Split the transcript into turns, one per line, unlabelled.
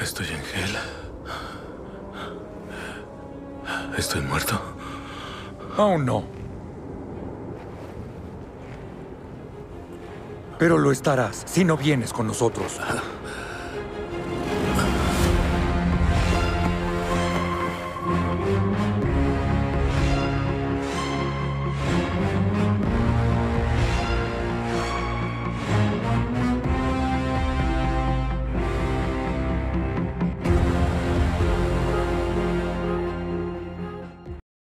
Estoy en gel. ¿Estoy muerto?
Aún no. Pero lo estarás si no vienes con nosotros. Ah.